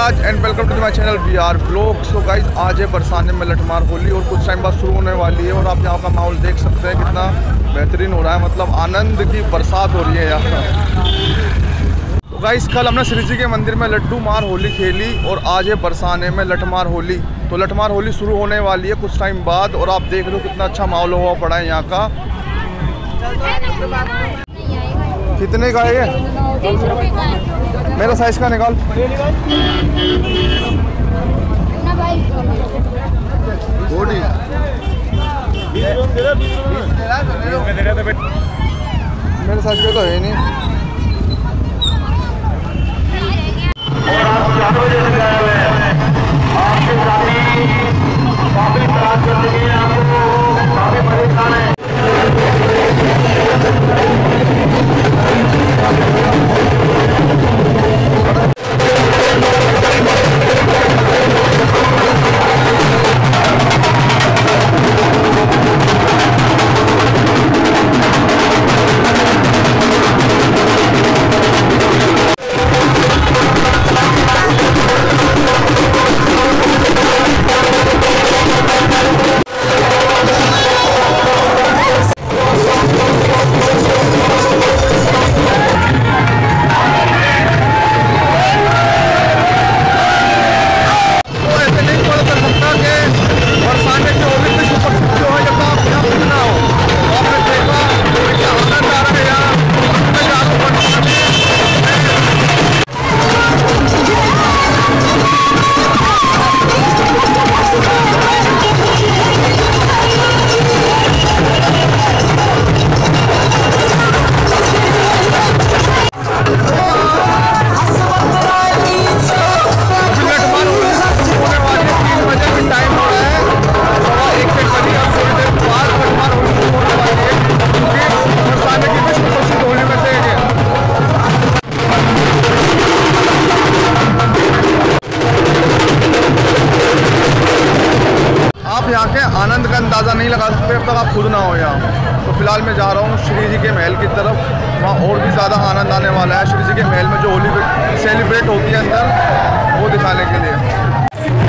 Raj and welcome to my channel V R blog so guys आज है बरसाने में लठमार होली और कुछ टाइम बाद शुरू होने वाली है और आप यहाँ का माहौल देख सकते हैं कितना बेहतरीन हो रहा है। मतलब आनंद की बरसात हो रही है यहाँ तो गाइज़ कल हमने श्री जी के मंदिर में लड्डू मार होली खेली और आज है बरसाने में लठमार होली। तो लठमार होली शुरू होने वाली है कुछ टाइम बाद और आप देख लो कितना अच्छा माहौल हुआ पड़ा है यहाँ का। कितने का है। मेरा साइज़ का निकाल। मेरे साइज़ का तो है नहीं। आप आपके काफ़ी परेशान है है श्री जी के महल में जो होली सेलिब्रेट होती है अंदर वो दिखाने के लिए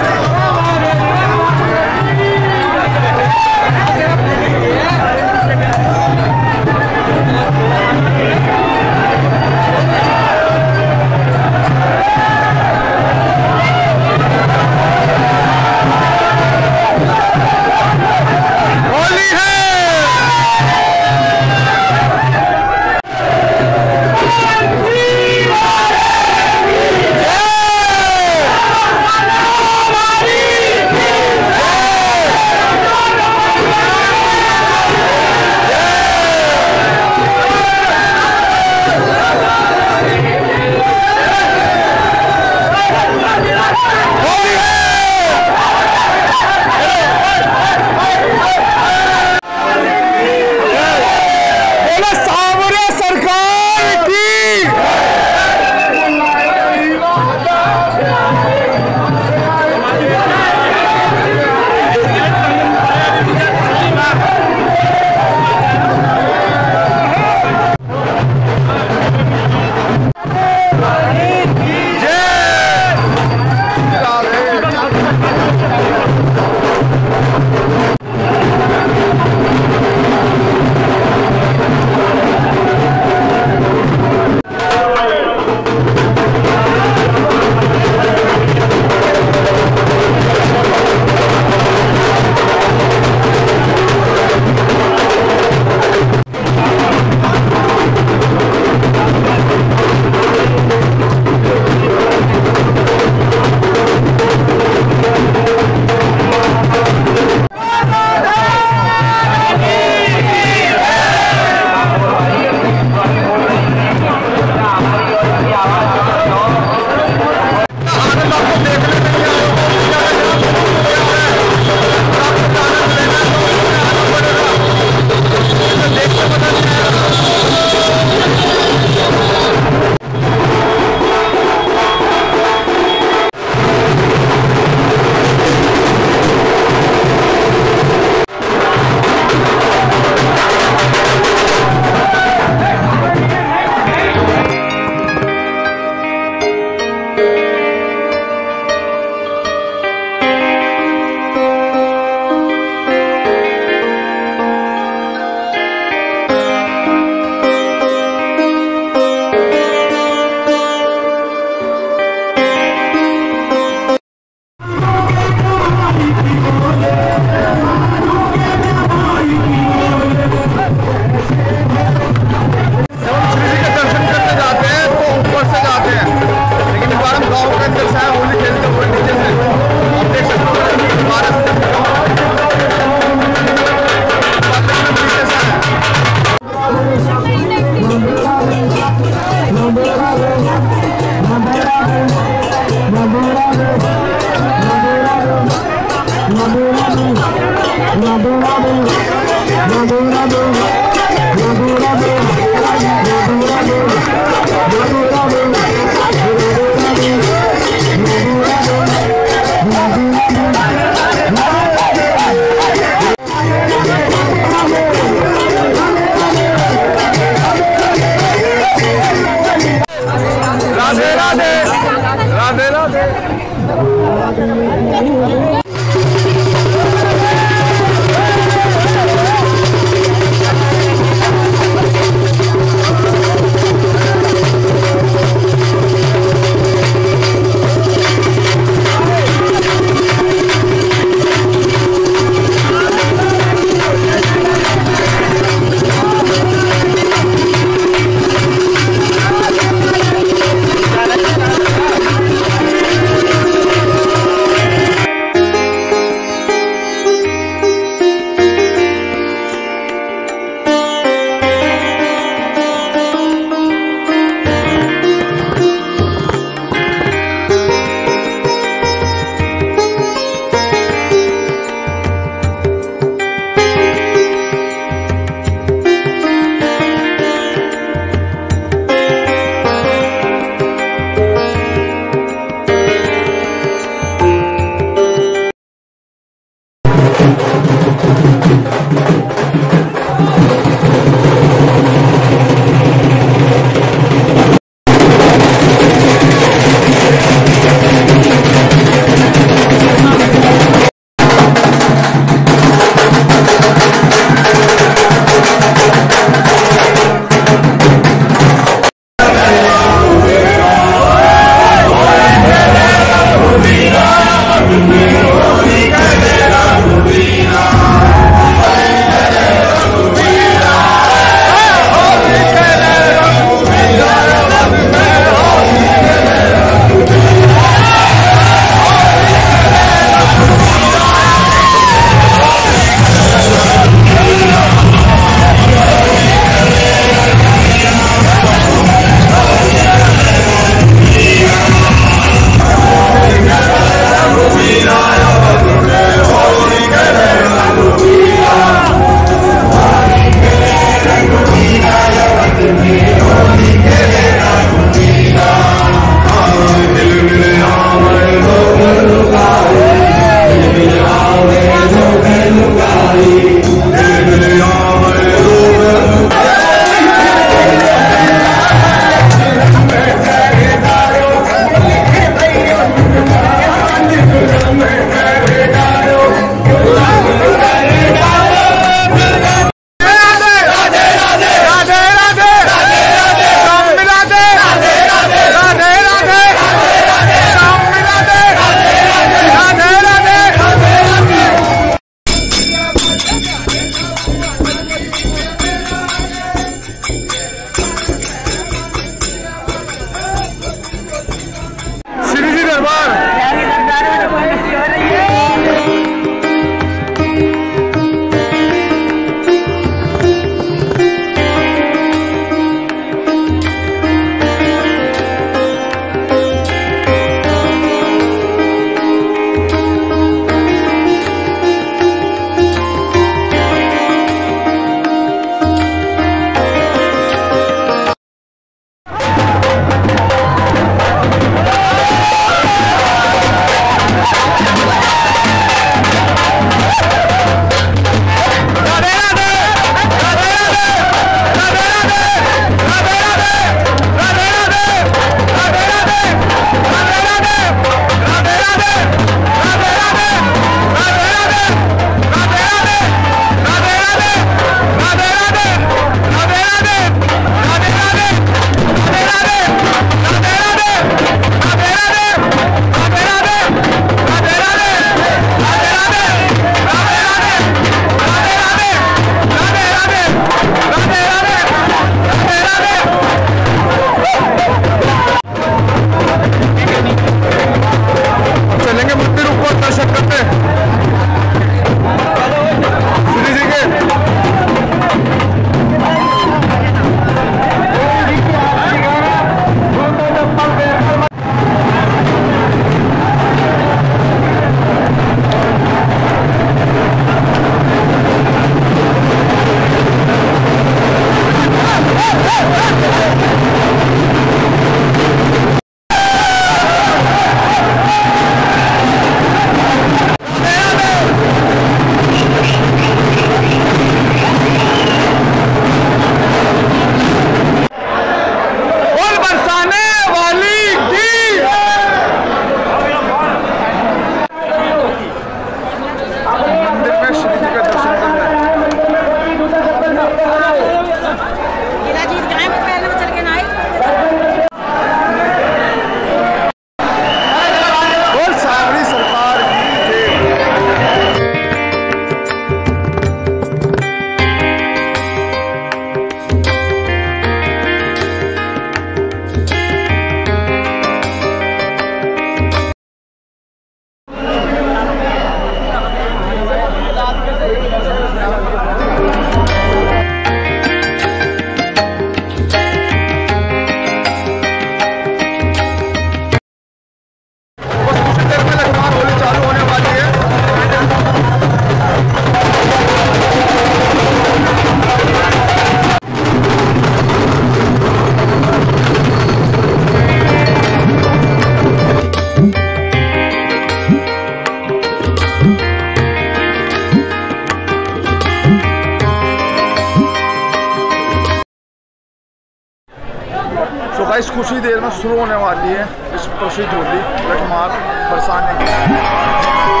शुरू होने वाली है इस प्रसिद्ध होली लठमार बरसाने की।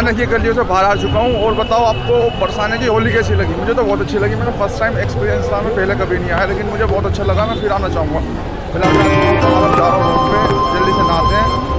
बरसाने की गलियों से बाहर आ चुका हूँ। और बताओ आपको बरसाने की होली कैसी लगी? मुझे तो बहुत अच्छी लगी। मेरा फ़र्स्ट टाइम एक्सपीरियंस था मैं पहले कभी नहीं आया, लेकिन मुझे बहुत अच्छा लगा। मैं फिर आना चाहूँगा। फ़िलहाल जल्दी जा रहा हूँ।